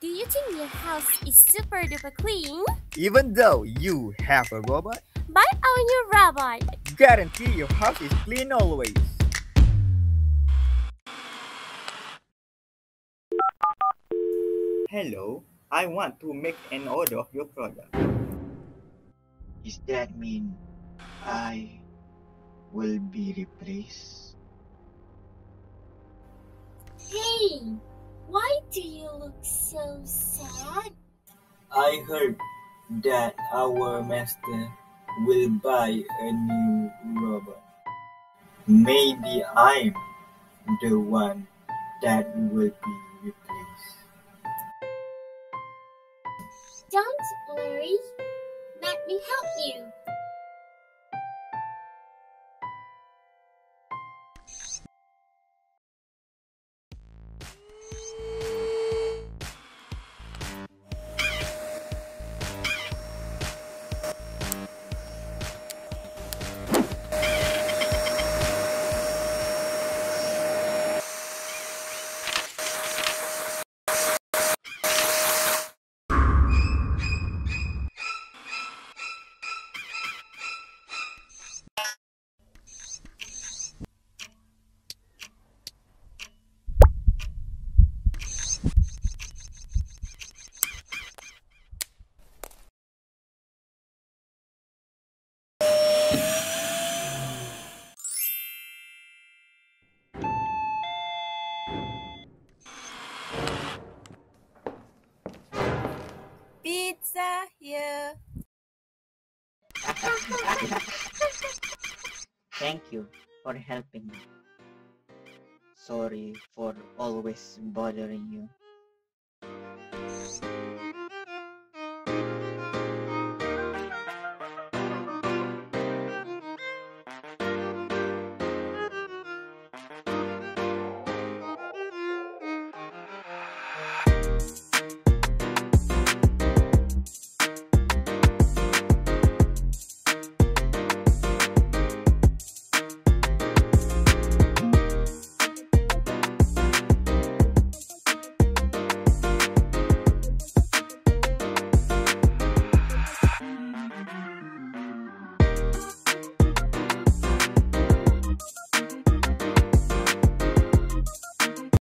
Do you think your house is super duper clean? Even though you have a robot, Buy our new robot. guarantee your house is clean always. Hello, I want to make an order of your product. Is that mean I will be replaced? Hey, why do you look so sad? I heard that our master will buy a new robot. Maybe I'm the one that will be replaced. Don't worry. Let me help you. Pizza here. Thank you for helping me. Sorry for always bothering you.